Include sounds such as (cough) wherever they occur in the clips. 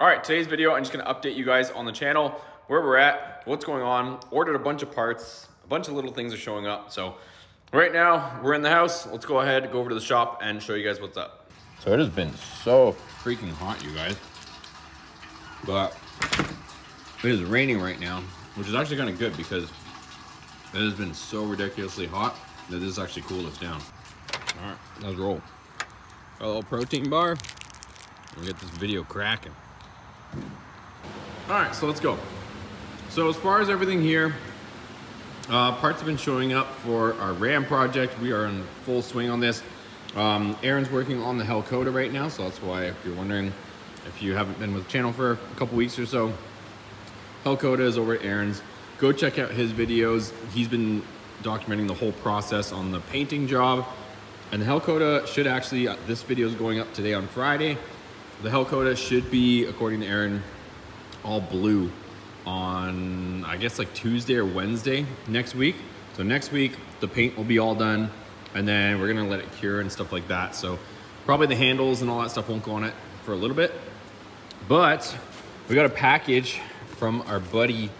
All right, today's video, I'm just gonna update you guys on the channel, where we're at, what's going on, ordered a bunch of parts, a bunch of little things are showing up. So right now, we're in the house. Let's go ahead, go over to the shop and show you guys what's up. So it has been so freaking hot, you guys. But it is raining right now, which is actually kind of good because it has been so ridiculously hot that this actually cooled us down. All right, let's roll. A little protein bar. We'll get this video cracking. All right, so let's go. So as far as everything here, uh, parts have been showing up for our RAM project. We are in full swing on this. Um, Aaron's working on the Hellcoda right now, so that's why if you're wondering if you haven't been with the channel for a couple weeks or so, Hellcoda is over at Aaron's. Go check out his videos. He's been documenting the whole process on the painting job. And the Hellcoda should actually, uh, this video is going up today on Friday. The Hellcoda should be, according to Aaron, all blue on, I guess like Tuesday or Wednesday next week. So next week, the paint will be all done and then we're gonna let it cure and stuff like that. So probably the handles and all that stuff won't go on it for a little bit. But we got a package from our buddy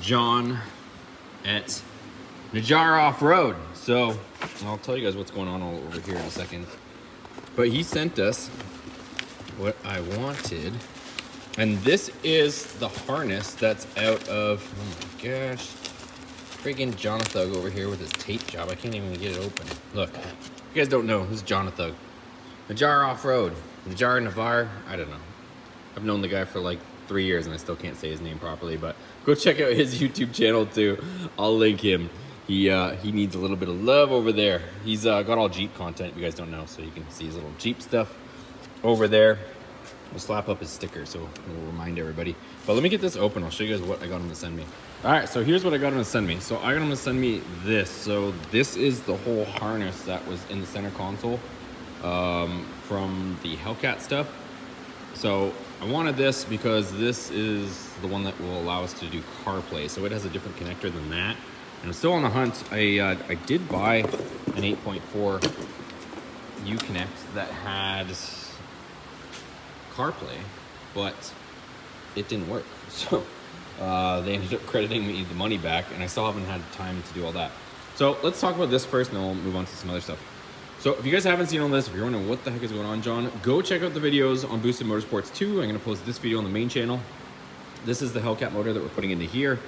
John at Najar Off-Road. So I'll tell you guys what's going on over here in a second. But he sent us what I wanted. And this is the harness that's out of, oh my gosh, freaking Jonathan over here with his tape job. I can't even get it open. Look, you guys don't know, this is Jonathan. Najar Off-Road, Najar Navar, I don't know. I've known the guy for like three years and I still can't say his name properly, but go check out his (laughs) YouTube channel too. I'll link him. He uh, he needs a little bit of love over there. He's uh, got all Jeep content, if you guys don't know, so you can see his little Jeep stuff over there. We'll slap up his sticker so we'll remind everybody. But let me get this open. I'll show you guys what I got him to send me. All right, so here's what I got him to send me. So I got him to send me this. So this is the whole harness that was in the center console um, from the Hellcat stuff. So I wanted this because this is the one that will allow us to do CarPlay. So it has a different connector than that. And I'm still on the hunt. I, uh, I did buy an 8.4 Uconnect that had CarPlay, but it didn't work. (laughs) So uh, they ended up crediting me the money back, and I still haven't had time to do all that. So let's talk about this first, and then we'll move on to some other stuff. So if you guys haven't seen all this, if you're wondering what the heck is going on, John, go check out the videos on Boosted Motorsports 2. I'm going to post this video on the main channel. This is the Hellcat motor that we're putting into here.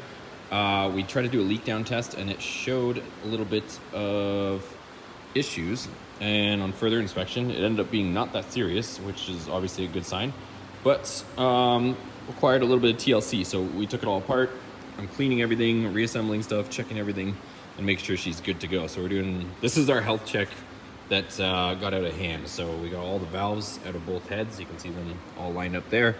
Uh, we tried to do a leak down test, and it showed a little bit of issues. And on further inspection, it ended up being not that serious, which is obviously a good sign. But um, required a little bit of TLC. So we took it all apart. I'm cleaning everything, reassembling stuff, checking everything, and make sure she's good to go. So we're doing, this is our health check that uh, got out of hand. So we got all the valves out of both heads. You can see them all lined up there.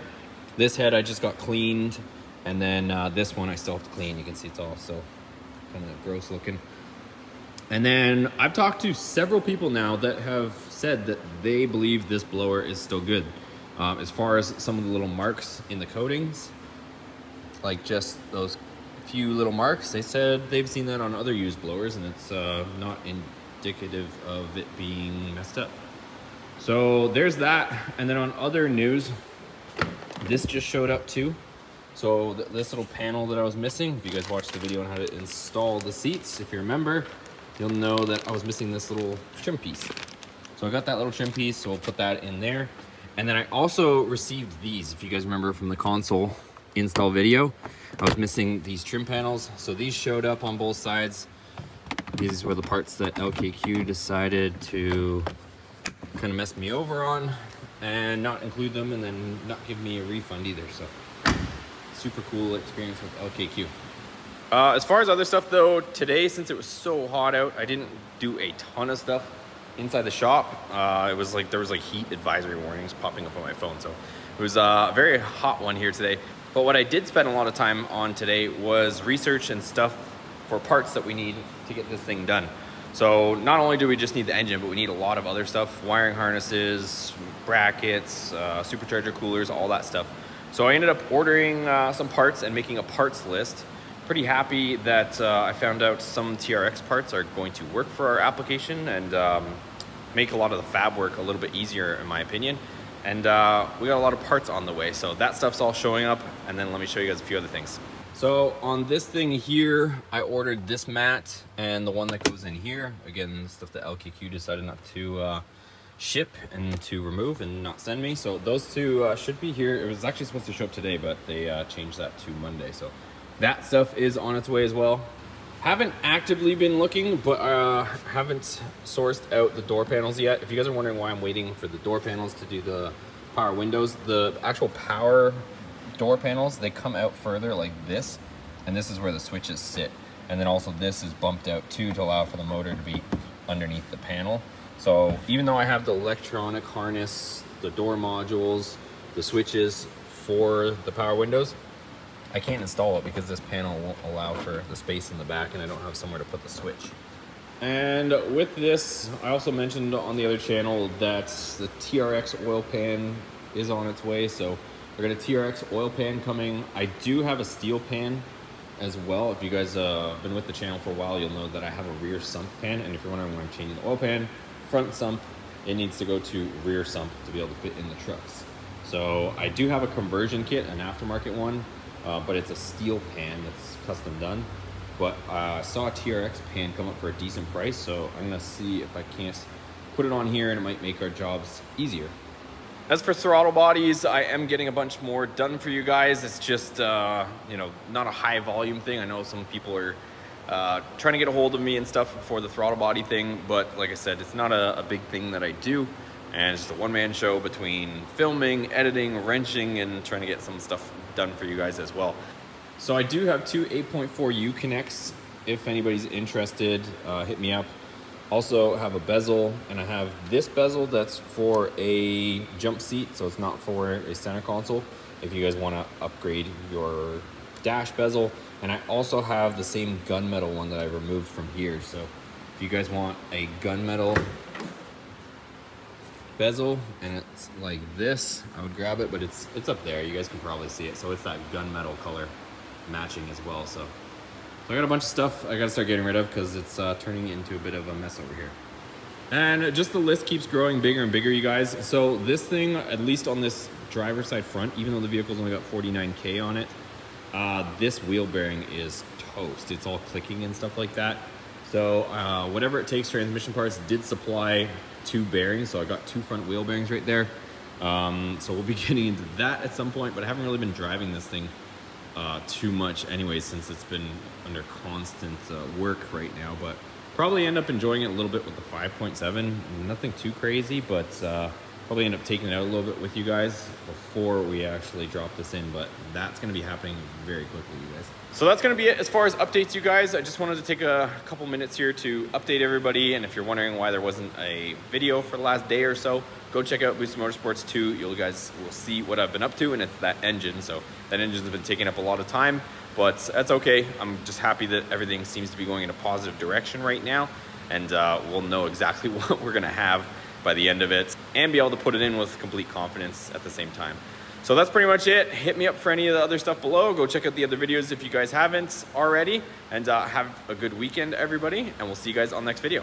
This head I just got cleaned. And then uh, this one I still have to clean. You can see it's all so kind of gross looking. And then I've talked to several people now that have said that they believe this blower is still good. Um, as far as some of the little marks in the coatings, like just those few little marks, they said they've seen that on other used blowers and it's uh, not indicative of it being messed up. So there's that. And then on other news, this just showed up too. So th this little panel that I was missing, if you guys watched the video on how to install the seats, if you remember, you'll know that I was missing this little trim piece. So I got that little trim piece, so we'll put that in there. And then I also received these, if you guys remember from the console install video. I was missing these trim panels. So these showed up on both sides. These were the parts that LKQ decided to kind of mess me over on and not include them and then not give me a refund either. So super cool experience with LKQ. Uh, as far as other stuff though, today since it was so hot out, I didn't do a ton of stuff inside the shop. Uh, it was like there was like heat advisory warnings popping up on my phone, so it was uh, a very hot one here today. But what I did spend a lot of time on today was research and stuff for parts that we need to get this thing done. So not only do we just need the engine, but we need a lot of other stuff, wiring harnesses, brackets, uh, supercharger coolers, all that stuff. So I ended up ordering uh, some parts and making a parts list. Pretty happy that uh, I found out some TRX parts are going to work for our application and um, make a lot of the fab work a little bit easier in my opinion. And uh, we got a lot of parts on the way. So that stuff's all showing up. And then let me show you guys a few other things. So on this thing here, I ordered this mat and the one that goes in here. Again, stuff that LKQ decided not to uh, ship and to remove and not send me. So those two uh, should be here. It was actually supposed to show up today, but they uh, changed that to Monday. So that stuff is on its way as well. Haven't actively been looking, but uh, haven't sourced out the door panels yet. If you guys are wondering why I'm waiting for the door panels to do the power windows, the actual power door panels, they come out further like this, and this is where the switches sit. And then also this is bumped out too to allow for the motor to be underneath the panel. So even though I have the electronic harness, the door modules, the switches for the power windows, I can't install it because this panel won't allow for the space in the back and I don't have somewhere to put the switch. And with this, I also mentioned on the other channel that the TRX oil pan is on its way. So we're got a TRX oil pan coming. I do have a steel pan as well. If you guys uh, been with the channel for a while, you'll know that I have a rear sump pan. And if you're wondering why I'm changing the oil pan, front sump, it needs to go to rear sump to be able to fit in the trucks. So I do have a conversion kit, an aftermarket one, uh, but it's a steel pan that's custom done. But uh, I saw a TRX pan come up for a decent price, so I'm gonna see if I can't put it on here and it might make our jobs easier. As for throttle bodies, I am getting a bunch more done for you guys. It's just, uh, you know, not a high volume thing. I know some people are uh, trying to get a hold of me and stuff for the throttle body thing, but like I said, it's not a, a big thing that I do. And it's just a one-man show between filming, editing, wrenching, and trying to get some stuff done for you guys as well. So I do have two 8.4 Uconnects. If anybody's interested, uh, hit me up. Also have a bezel, and I have this bezel that's for a jump seat, so it's not for a center console. If you guys want to upgrade your dash bezel, and I also have the same gunmetal one that I removed from here. So if you guys want a gunmetal bezel and it's like this, I would grab it, but it's it's up there. You guys can probably see it. So it's that gunmetal color matching as well. So, I got a bunch of stuff I gotta start getting rid of because it's uh, turning into a bit of a mess over here. And just the list keeps growing bigger and bigger, you guys. So this thing, at least on this driver side front, even though the vehicle's only got 49K on it, uh, this wheel bearing is toast. It's all clicking and stuff like that. So uh, whatever it takes transmission parts did supply two bearings. So I got two front wheel bearings right there. Um, so we'll be (laughs) getting into that at some point, but I haven't really been driving this thing uh, too much anyway, since it's been under constant uh, work right now, but probably end up enjoying it a little bit with the 5.7. Nothing too crazy, but uh, probably end up taking it out a little bit with you guys before we actually drop this in, but that's gonna be happening very quickly, you guys. So that's gonna be it as far as updates, you guys. I just wanted to take a couple minutes here to update everybody, and if you're wondering why there wasn't a video for the last day or so, go check out Boosted Motorsports 2. You guys will see what I've been up to, and it's that engine. So that engine's been taking up a lot of time, but that's okay. I'm just happy that everything seems to be going in a positive direction right now, and uh, we'll know exactly (laughs) what we're gonna have by the end of it and be able to put it in with complete confidence at the same time. So that's pretty much it. Hit me up for any of the other stuff below. Go check out the other videos if you guys haven't already. And uh, have a good weekend, everybody. And we'll see you guys on the next video.